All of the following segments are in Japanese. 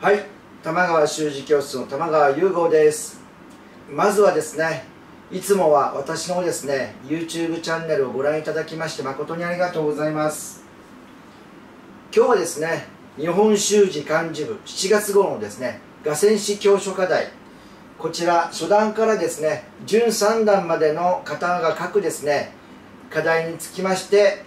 はい。玉川修司教室の玉川雄吾です。まずはですねいつもは私のですね YouTube チャンネルをご覧いただきまして誠にありがとうございます。今日はですね日本習字漢字部7月号のですね画線紙教書課題。こちら初段からですね準3段までの方が書くですね課題につきまして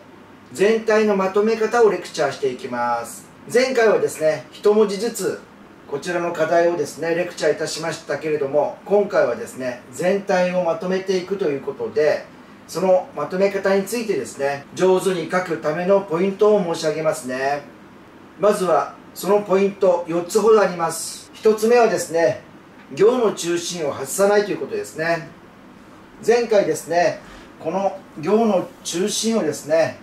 全体のまとめ方をレクチャーしていきます。前回はですね一文字ずつこちらの課題をですねレクチャーいたしましたけれども今回はですね全体をまとめていくということでそのまとめ方についてですね上手に書くためのポイントを申し上げますね。まずはそのポイント4つほどあります。1つ目はですね行の中心を外さないということですね。前回ですねこの行の中心をですね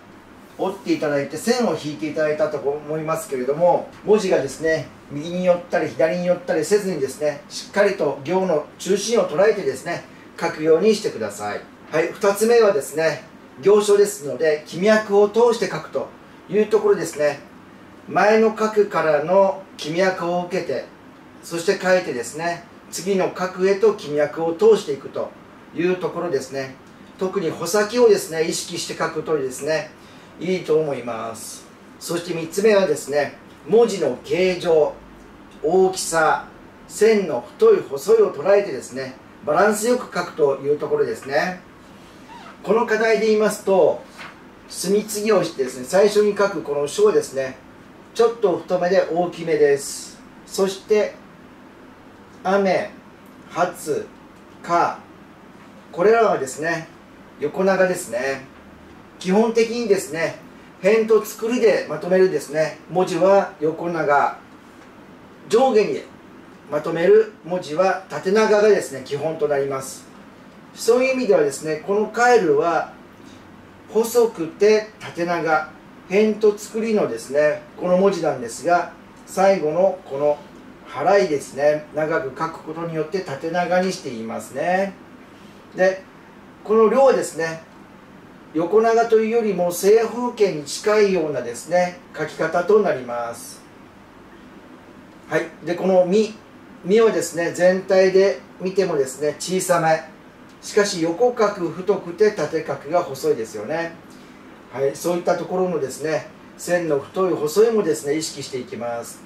折っていただいて線を引いていただいたと思いますけれども文字がですね右に寄ったり左に寄ったりせずにですねしっかりと行の中心を捉えてですね書くようにしてください。はい2つ目はですね行書ですので気脈を通して書くというところですね。前の書くからの気脈を受けてそして書いてですね次の書くへと気脈を通していくというところですね。特に穂先をですね意識して書くとですねいいと思います。そして3つ目はですね文字の形状大きさ線の太い細いを捉えてですねバランスよく書くというところですね。この課題で言いますと墨継ぎをしてですね最初に書くこの章ですねちょっと太めで大きめです。そして雨初かこれらはですね横長ですね。基本的にですね辺と作りでまとめるですね文字は横長上下にまとめる文字は縦長がですね基本となります。そういう意味ではですねこのカエルは細くて縦長辺と作りのですねこの文字なんですが最後のこの払いですね長く書くことによって縦長にしていますね。でこの量ですね横長というよりも正方形に近いようなですね書き方となります。はい。でこの「み」「み」はですね全体で見てもですね小さめ。しかし横角太くて縦角が細いですよね。はい。そういったところのですね線の太い細いもですね意識していきます。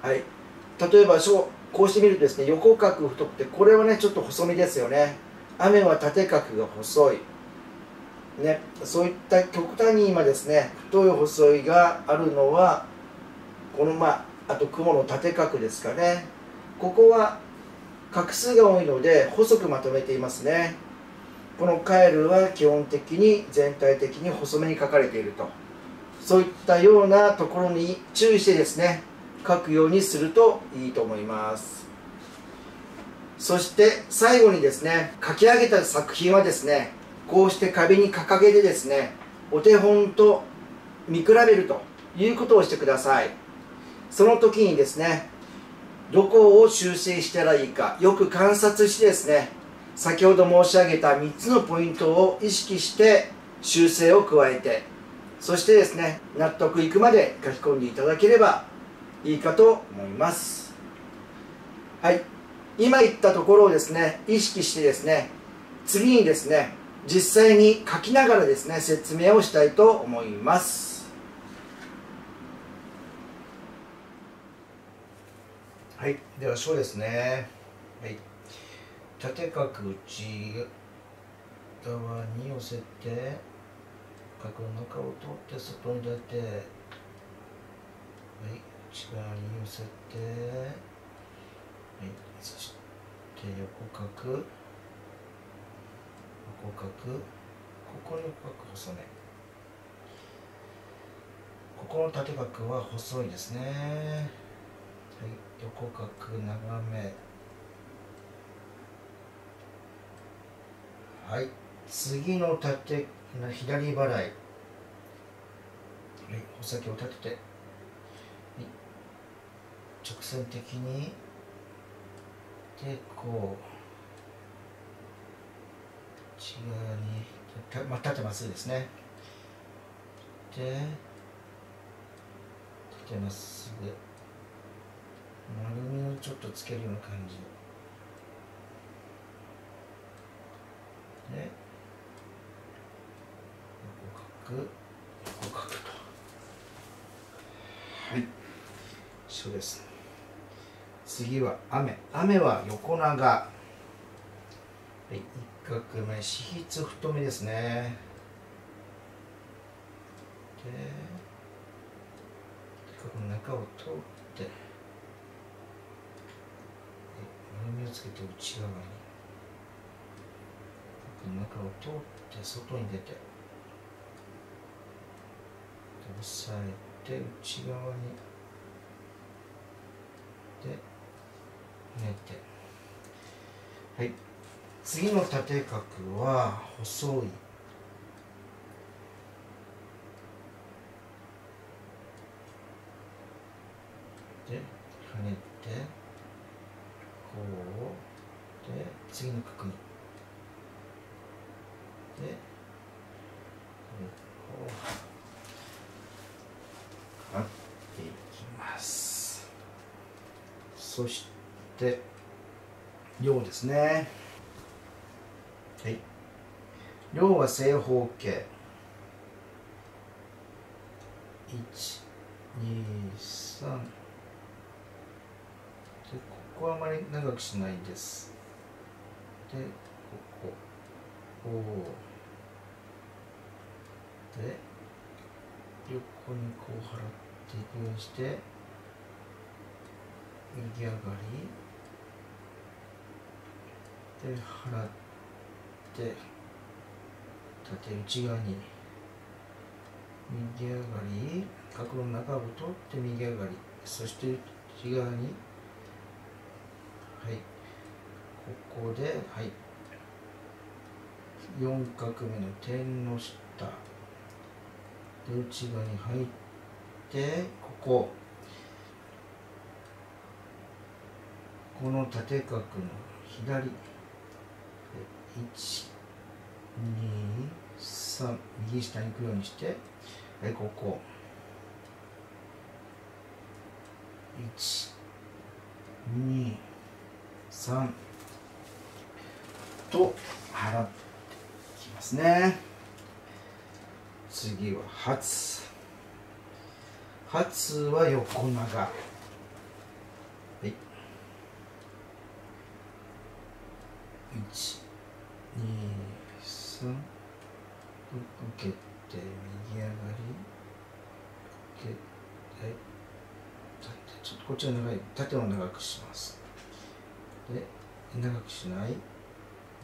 はい。例えばこうしてみるとですね横角太くてこれはねちょっと細身ですよね。雨は縦角が細い。ね、そういった極端に今ですね太い細いがあるのはこのまああと雲の縦角ですかね。ここは画数が多いので細くまとめていますね。このカエルは基本的に全体的に細めに書かれていると。そういったようなところに注意してですね書くようにするといいと思います。そして最後にですね書き上げた作品はですねこうして壁に掲げてですねお手本と見比べるということをしてください。その時にですねどこを修正したらいいかよく観察してですね先ほど申し上げた3つのポイントを意識して修正を加えてそしてですね納得いくまで書き込んでいただければいいかと思います。はい。今言ったところをですね意識してですね次にですね実際に書きながらですね説明をしたいと思います。はいでは章ですね。はい。縦角内側に寄せて角の中を通って外に出てはい内側に寄せてはいそして横角横角ここの角細め。ここの縦角は細いですね。はい横角長め。はい次の縦の左払い。はい穂先を立てて、直線的に。でこう。内側に、まあ、縦まっすぐですね。で縦まっす。ぐ丸みをちょっとつけるような感じ。で横角。横角と。はい。そうです。次は雨。雨は横長。はい。画目四筆太めですね。でこの中を通って丸みをつけて内側に中を通って外に出て押さえて内側にで寝て。はい。次の縦角は細い。で跳ねてこうで次の角に。でこう貼っていきますそして量ですねはい。量は正方形。1 2 3でここはあまり長くしないです。でこここうで横にこう払っていくようにして右上がり。で払って縦内側に右上がり角の中を取って右上がりそして内側にはいここではい4画目の点の下で内側に入ってここ。この縦角の左。1 2 3右下に行くようにしてはいここ。1 2 3と払っていきますね。次は発発は横長。はい。1 2 3受けて右上がり受けてちょっとこっちは長い縦を長くします。で長くしない。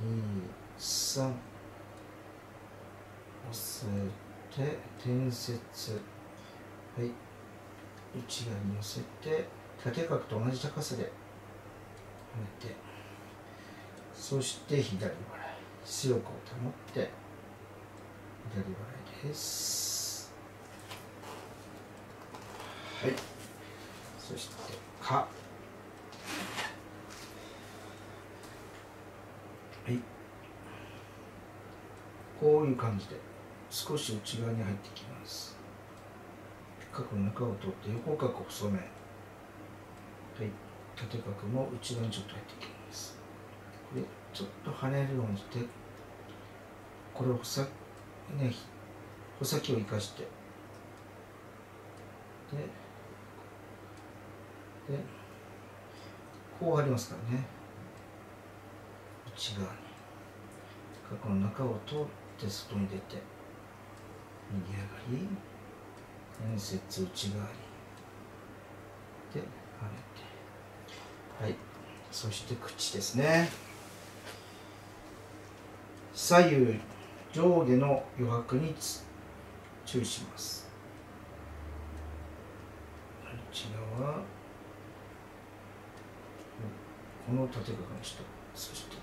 23押せて転接。はい。内側に寄せて縦角と同じ高さではめてそして左払い視力を保って左払いです。はい。そして「か」はい。こういう感じで少し内側に入ってきます。角の中を通って横角細め。はい。縦角も内側にちょっと入ってきます。これちょっと跳ねるようにしてこれをさね穂先を生かして。ででこうありますからね。内側に。角の中を通って外に出て右上がり面接内側に。で跳ねて。はい。そして口ですね。左右上下の余白に注意します。内側この縦角の下そして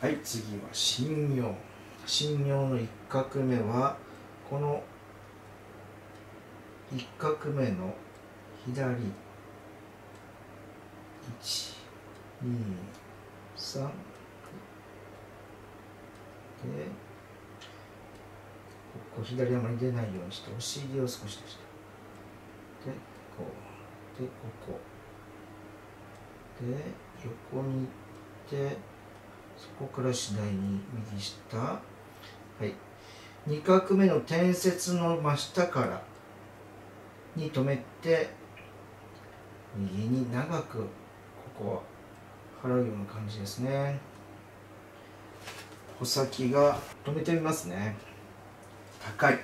はい次は神妙。神妙の一画目はこの一画目の左1 2 3でここ左あまり出ないようにしてお尻を少し出してでこうでここで横に行ってそこから次第に右下。はい。2画目の点節の真下からに止めて右に長くここは払うような感じですね。穂先が止めてみますね。高い。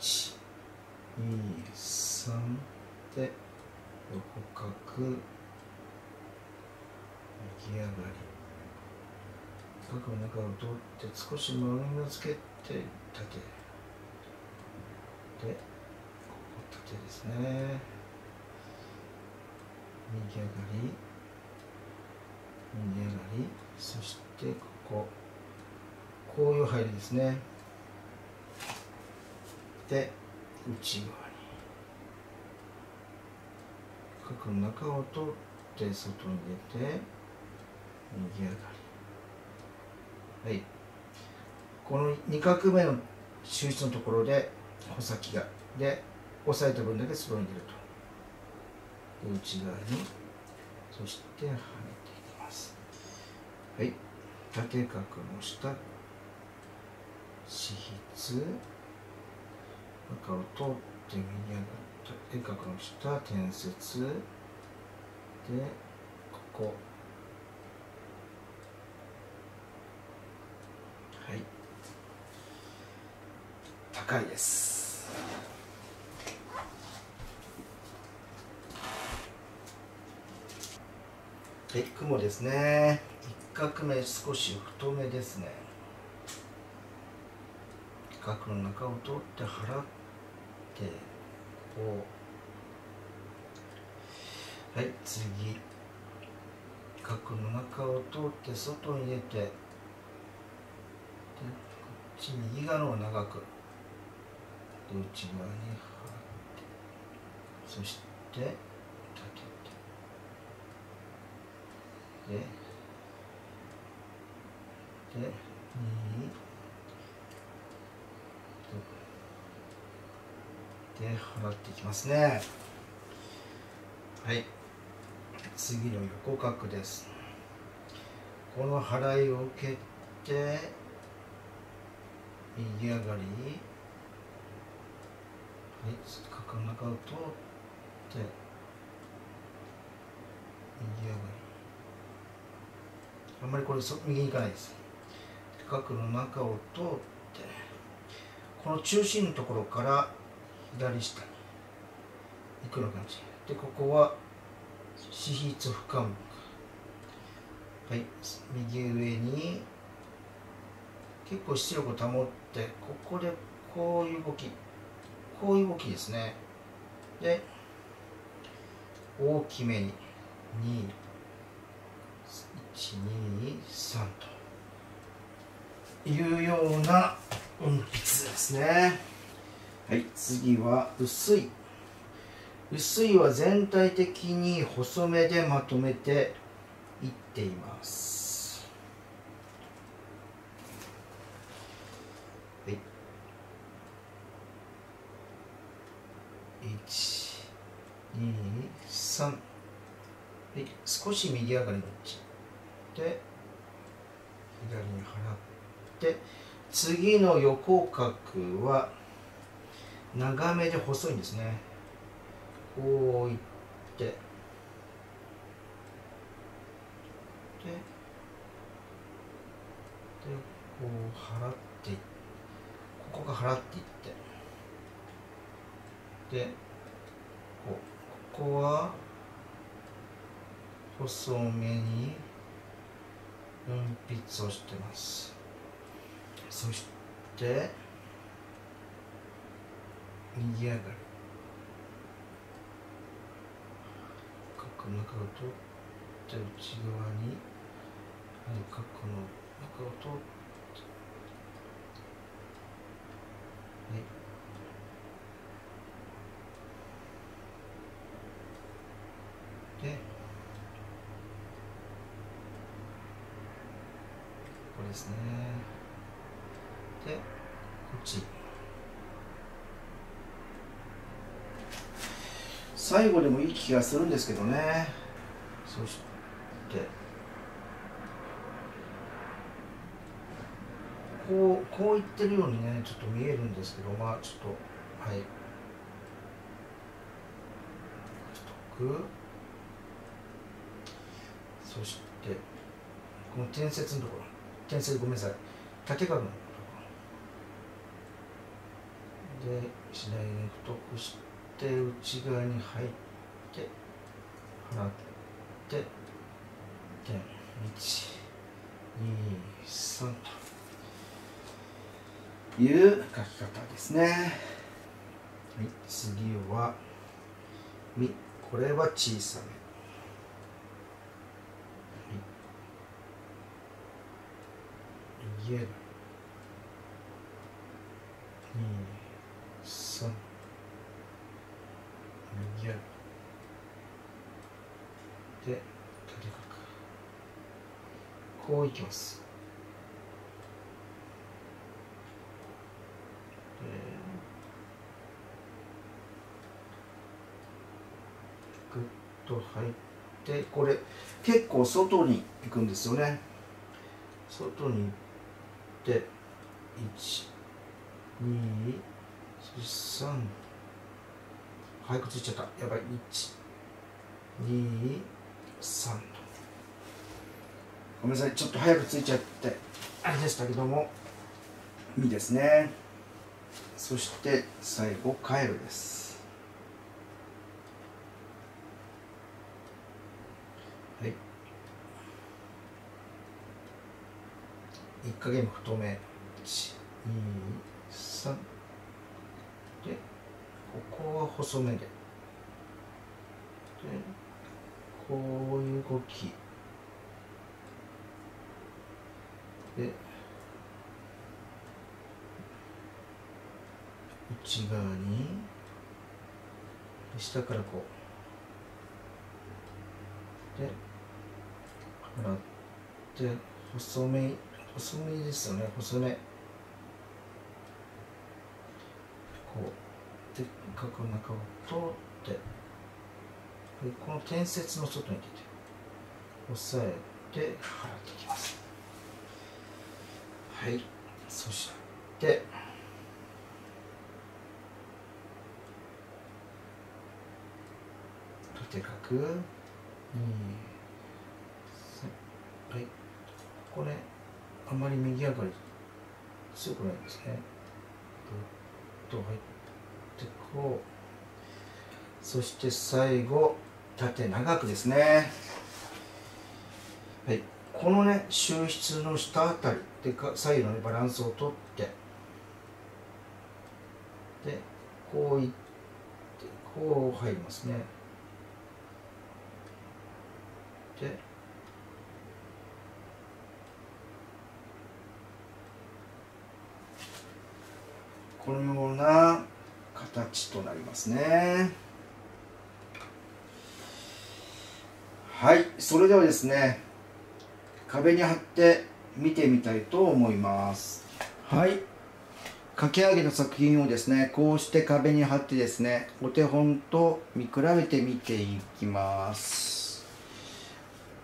1 2 3で横角。右上がり。角の中を通って少し丸みをつけて縦。で縦ですね。右上がり右上がりそしてここ。こういう入りですね。で内側に。角の中を通って外に出て右上がり。はい。この2画目の収出のところで穂先が。で押さえた分だけ外に出ると。内側にそして跳ねていきます。はい。縦角の下支筆。中を通って右に上がった。絵角の下点節でここ。はい。高いです。はい雲ですね一画目少し太めですね。角の中を通って払ってこう。はい次。角の中を通って外に出てでこっち右側のを長く。で内側に払って。そして立ててでで右で払っていきますね。はい。次の横角です。この払いを受けて右上がり。はい角の中を通って右上がりあんまりこれ右に行かないです。角の中を通ってこの中心のところから左下に行くような感じ。でここは支筆深むはい右上に結構出力を保ってここでこういう動きこういう動きですね。で大きめに2 2123と。いうような運筆ですね。はい。次は薄い。薄いは全体的に細めでまとめていっています。はい。123はい。少し右上がりの位置で左に払って次の横角は長めで細いんですね。こういって。ででこう払ってここが払っていって。でこここは細めに運筆をしてます。そして右上がり。角の中を通って内側に角の中を通ってはいでこれですね。でこっち。最後でもいい気がするんですけどね。そして。こうこう言ってるようにねちょっと見えるんですけどまあちょっとはい。く。そしてこの点節のところ。点節ごめんなさい。竹角ので次第に太くして内側に入って払って点123という書き方ですね、はい、次はみこれは小さめ。言える23で縦角こういきます。グッと入ってこれ結構外に行くんですよね。外に行ってって123早くついちゃった。やばい。123とごめんなさい。ちょっと早くついちゃって。あれでしたけども「み」ですね。そして最後「帰る」です。はい1か月太め。123でここは細めで。でこういう動き。で内側に。下からこう。で払って細め。細めですよね細め。こうで角の中を通って。この点節の外に出て押さえて払っていきます。はい。そして縦角2はい。これあまり右上がり強くないですね。ぐっと入ってこう。そして最後縦長くですね。はい。このね収筆の下あたりでか左右の、ね、バランスをとって。でこういってこう入りますね。でこのような形となりますね。はいそれではですね壁に貼って見てみたいと思います。はい書き上げた作品をですねこうして壁に貼ってですねお手本と見比べてみていきます。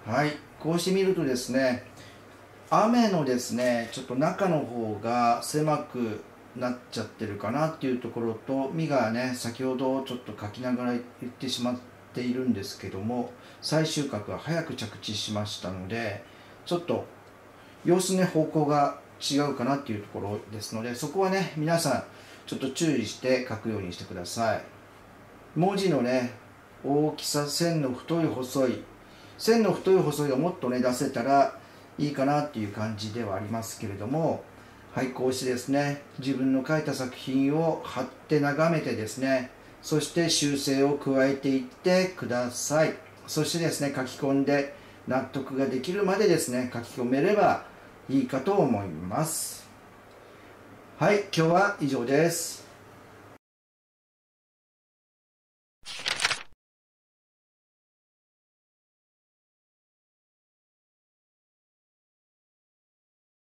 はいこうして見るとですね雨のですねちょっと中の方が狭くなっちゃってるかなっていうところと「み」がね先ほどちょっと書きながら言ってしまっているんですけども最終角は早く着地しましたのでちょっと様子ね方向が違うかなっていうところですのでそこはね皆さんちょっと注意して書くようにしてください。文字のね大きさ線の太い細い線の太い細いをもっとね出せたらいいかなっていう感じではありますけれどもはいこうしてですね自分の書いた作品を貼って眺めてですねそして修正を加えていってください。そしてですね書き込んで納得ができるまでですね書き込めればいいかと思います。はい今日は以上です。